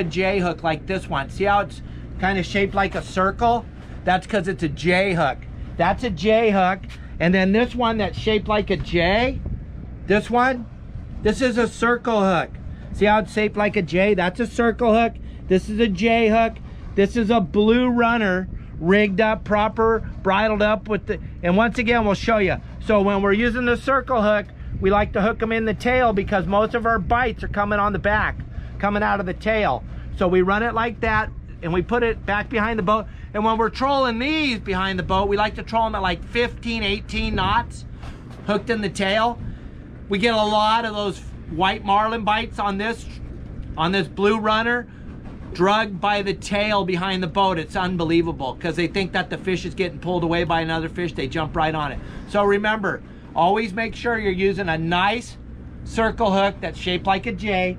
a J hook like this one. See how it's kind of shaped like a circle? That's because it's a J hook. That's a J hook. And then this one that's shaped like a J, this one, this is a circle hook. See how it's shaped like a J? That's a circle hook. This is a J hook. This is a blue runner rigged up proper, bridled up with the, and once again, we'll show you. So when we're using the circle hook, we like to hook them in the tail because most of our bites are coming on the back, coming out of the tail. So we run it like that and we put it back behind the boat. And when we're trolling these behind the boat, we like to troll them at like 15, 18 knots, hooked in the tail. We get a lot of those white marlin bites on this, on this blue runner, drugged by the tail behind the boat. It's unbelievable because they think that the fish is getting pulled away by another fish. They jump right on it. So remember, always make sure you're using a nice circle hook that's shaped like a J